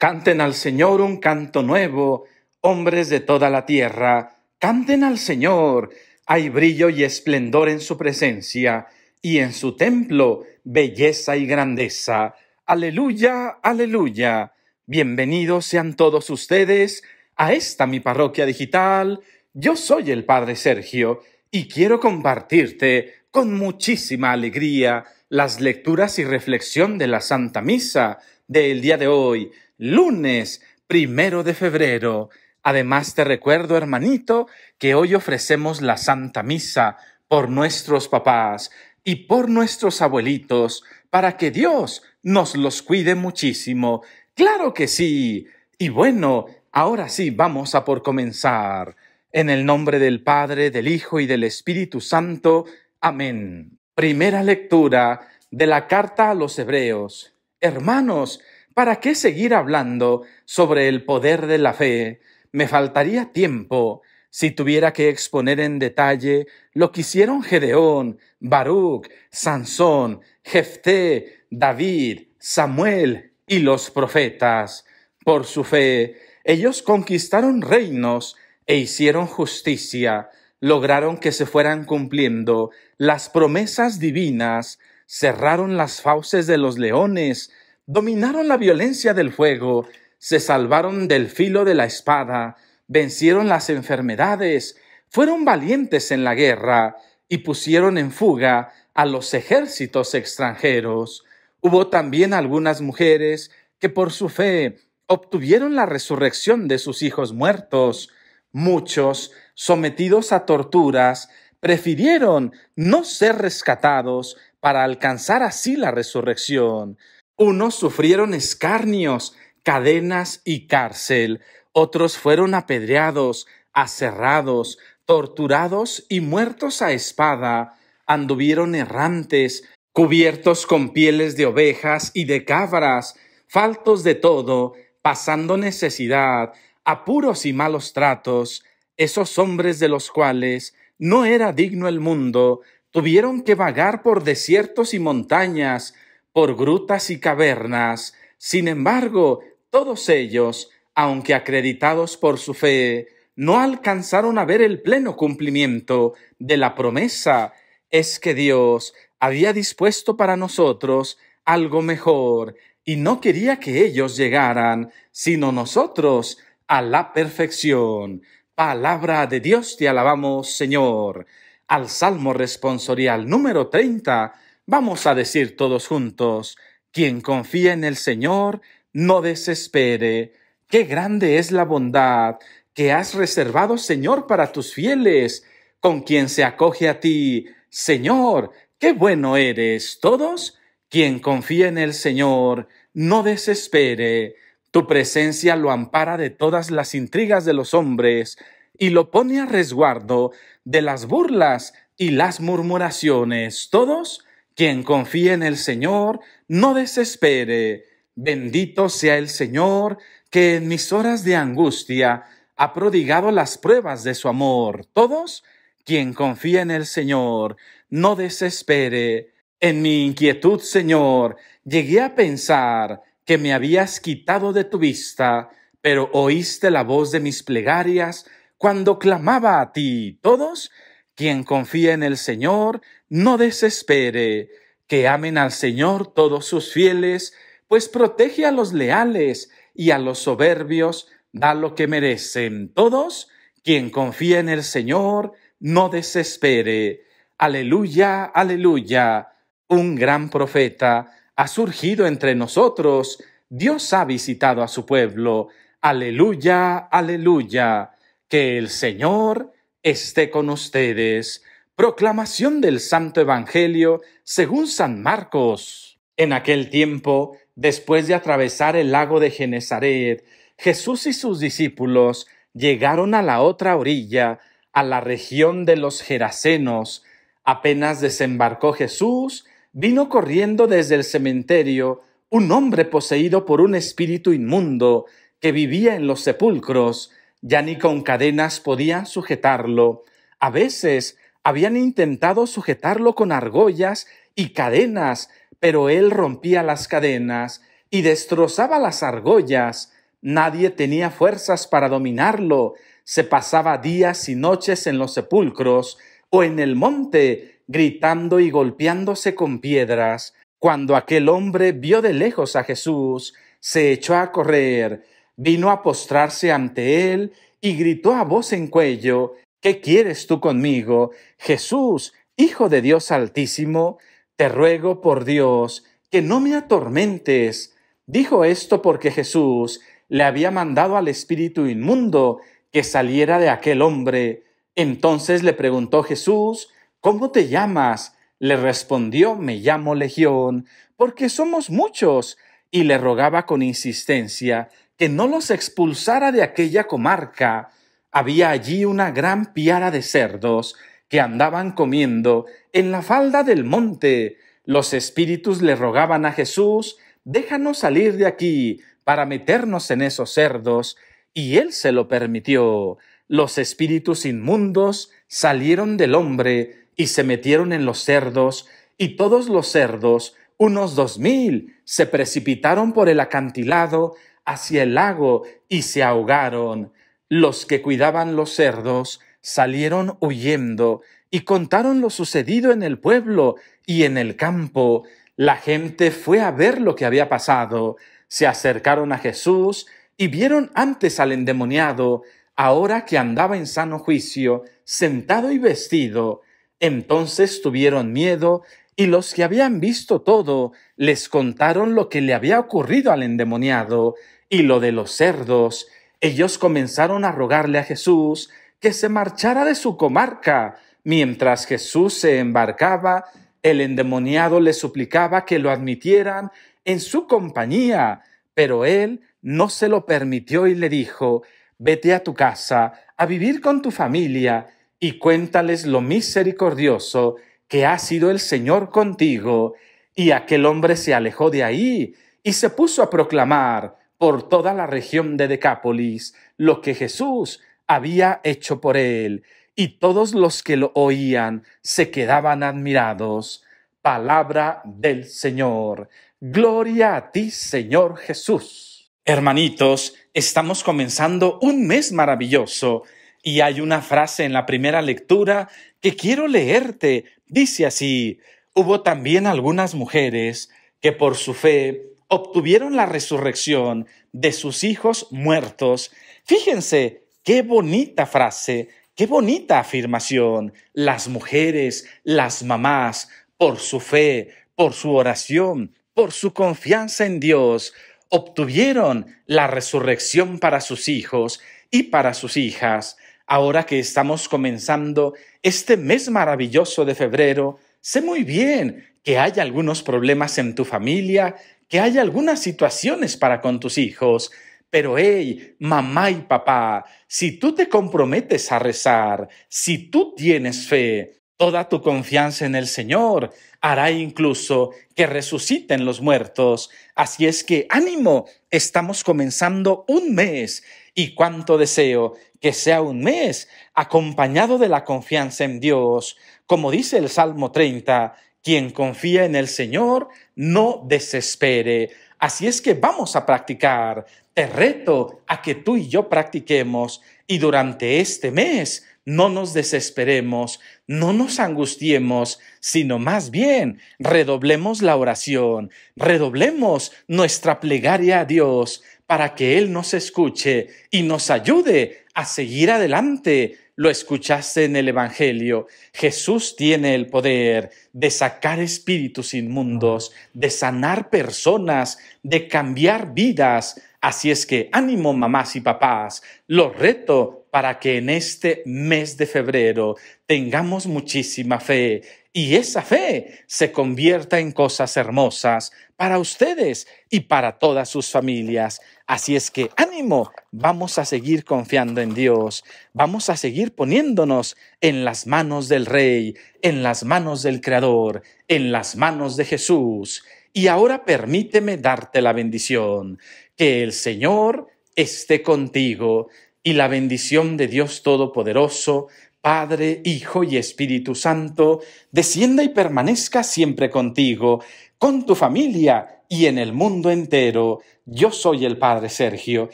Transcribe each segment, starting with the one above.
Canten al Señor un canto nuevo, hombres de toda la tierra, canten al Señor. Hay brillo y esplendor en su presencia, y en su templo belleza y grandeza. Aleluya, aleluya. Bienvenidos sean todos ustedes a esta mi parroquia digital. Yo soy el Padre Sergio y quiero compartirte con muchísima alegría las lecturas y reflexión de la Santa Misa del día de hoy, lunes primero de febrero. Además te recuerdo, hermanito, que hoy ofrecemos la Santa Misa por nuestros papás y por nuestros abuelitos, para que Dios nos los cuide muchísimo. Claro que sí. Y bueno, ahora sí, vamos a por comenzar. En el nombre del Padre, del Hijo y del Espíritu Santo. Amén. Primera lectura de la carta a los Hebreos. Hermanos, ¿Para qué seguir hablando sobre el poder de la fe? Me faltaría tiempo si tuviera que exponer en detalle lo que hicieron Gedeón, Baruch, Sansón, Jefté, David, Samuel y los profetas. Por su fe, ellos conquistaron reinos e hicieron justicia, lograron que se fueran cumpliendo las promesas divinas, cerraron las fauces de los leones, dominaron la violencia del fuego, se salvaron del filo de la espada, vencieron las enfermedades, fueron valientes en la guerra y pusieron en fuga a los ejércitos extranjeros. Hubo también algunas mujeres que por su fe obtuvieron la resurrección de sus hijos muertos. Muchos, sometidos a torturas, prefirieron no ser rescatados para alcanzar así la resurrección. Unos sufrieron escarnios, cadenas y cárcel, otros fueron apedreados, aserrados, torturados y muertos a espada, anduvieron errantes, cubiertos con pieles de ovejas y de cabras, faltos de todo, pasando necesidad, apuros y malos tratos, esos hombres de los cuales no era digno el mundo, tuvieron que vagar por desiertos y montañas, por grutas y cavernas. Sin embargo, todos ellos, aunque acreditados por su fe, no alcanzaron a ver el pleno cumplimiento de la promesa. Es que Dios había dispuesto para nosotros algo mejor y no quería que ellos llegaran, sino nosotros, a la perfección. Palabra de Dios te alabamos, Señor. Al Salmo responsorial número 30 Vamos a decir todos juntos, quien confía en el Señor, no desespere. Qué grande es la bondad que has reservado, Señor, para tus fieles, con quien se acoge a ti. Señor, qué bueno eres. Todos, quien confía en el Señor, no desespere. Tu presencia lo ampara de todas las intrigas de los hombres y lo pone a resguardo de las burlas y las murmuraciones. Todos, quien confía en el Señor, no desespere. Bendito sea el Señor, que en mis horas de angustia ha prodigado las pruebas de su amor. Todos, quien confía en el Señor, no desespere. En mi inquietud, Señor, llegué a pensar que me habías quitado de tu vista, pero oíste la voz de mis plegarias cuando clamaba a ti. Todos, quien confía en el Señor, no desespere. Que amen al Señor todos sus fieles, pues protege a los leales y a los soberbios da lo que merecen. Todos, quien confía en el Señor, no desespere. Aleluya, aleluya. Un gran profeta ha surgido entre nosotros. Dios ha visitado a su pueblo. Aleluya, aleluya. Que el Señor esté con ustedes. Proclamación del Santo Evangelio según San Marcos. En aquel tiempo, después de atravesar el lago de Genezaret, Jesús y sus discípulos llegaron a la otra orilla, a la región de los Gerasenos. Apenas desembarcó Jesús, vino corriendo desde el cementerio un hombre poseído por un espíritu inmundo que vivía en los sepulcros ya ni con cadenas podían sujetarlo. A veces habían intentado sujetarlo con argollas y cadenas, pero él rompía las cadenas y destrozaba las argollas. Nadie tenía fuerzas para dominarlo. Se pasaba días y noches en los sepulcros o en el monte, gritando y golpeándose con piedras. Cuando aquel hombre vio de lejos a Jesús, se echó a correr, vino a postrarse ante él y gritó a voz en cuello, ¿Qué quieres tú conmigo? Jesús, Hijo de Dios Altísimo, te ruego por Dios que no me atormentes. Dijo esto porque Jesús le había mandado al espíritu inmundo que saliera de aquel hombre. Entonces le preguntó Jesús, ¿Cómo te llamas? Le respondió, me llamo Legión, porque somos muchos, y le rogaba con insistencia que no los expulsara de aquella comarca. Había allí una gran piara de cerdos que andaban comiendo en la falda del monte. Los espíritus le rogaban a Jesús, déjanos salir de aquí para meternos en esos cerdos, y él se lo permitió. Los espíritus inmundos salieron del hombre y se metieron en los cerdos, y todos los cerdos, unos dos mil, se precipitaron por el acantilado hacia el lago y se ahogaron. Los que cuidaban los cerdos salieron huyendo y contaron lo sucedido en el pueblo y en el campo. La gente fue a ver lo que había pasado, se acercaron a Jesús y vieron antes al endemoniado, ahora que andaba en sano juicio, sentado y vestido. Entonces tuvieron miedo y los que habían visto todo les contaron lo que le había ocurrido al endemoniado y lo de los cerdos. Ellos comenzaron a rogarle a Jesús que se marchara de su comarca. Mientras Jesús se embarcaba, el endemoniado le suplicaba que lo admitieran en su compañía, pero él no se lo permitió y le dijo, vete a tu casa, a vivir con tu familia, y cuéntales lo misericordioso que ha sido el Señor contigo. Y aquel hombre se alejó de ahí y se puso a proclamar por toda la región de Decápolis lo que Jesús había hecho por él, y todos los que lo oían se quedaban admirados. Palabra del Señor. Gloria a ti, Señor Jesús. Hermanitos, estamos comenzando un mes maravilloso y hay una frase en la primera lectura que quiero leerte. Dice así, hubo también algunas mujeres que por su fe obtuvieron la resurrección de sus hijos muertos. Fíjense, Qué bonita frase, qué bonita afirmación. Las mujeres, las mamás, por su fe, por su oración, por su confianza en Dios, obtuvieron la resurrección para sus hijos y para sus hijas. Ahora que estamos comenzando este mes maravilloso de febrero, sé muy bien que hay algunos problemas en tu familia, que hay algunas situaciones para con tus hijos, pero hey, mamá y papá, si tú te comprometes a rezar, si tú tienes fe, toda tu confianza en el Señor hará incluso que resuciten los muertos. Así es que ánimo, estamos comenzando un mes y cuánto deseo que sea un mes acompañado de la confianza en Dios. Como dice el Salmo 30, quien confía en el Señor no desespere. Así es que vamos a practicar. Te reto que tú y yo practiquemos y durante este mes no nos desesperemos, no nos angustiemos, sino más bien redoblemos la oración, redoblemos nuestra plegaria a Dios para que Él nos escuche y nos ayude a seguir adelante lo escuchaste en el Evangelio. Jesús tiene el poder de sacar espíritus inmundos, de sanar personas, de cambiar vidas. Así es que ánimo mamás y papás, lo reto para que en este mes de febrero tengamos muchísima fe y esa fe se convierta en cosas hermosas para ustedes y para todas sus familias. Así es que ánimo, vamos a seguir confiando en Dios, vamos a seguir poniéndonos en las manos del Rey, en las manos del Creador, en las manos de Jesús. Y ahora permíteme darte la bendición, que el Señor esté contigo y la bendición de Dios Todopoderoso, Padre, Hijo y Espíritu Santo, descienda y permanezca siempre contigo, con tu familia y en el mundo entero. Yo soy el Padre Sergio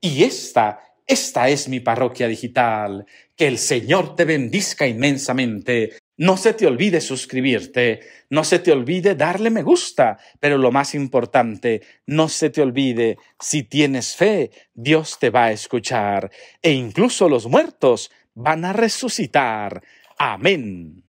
y esta, esta es mi parroquia digital. Que el Señor te bendiga inmensamente. No se te olvide suscribirte, no se te olvide darle me gusta, pero lo más importante, no se te olvide, si tienes fe, Dios te va a escuchar, e incluso los muertos van a resucitar. Amén.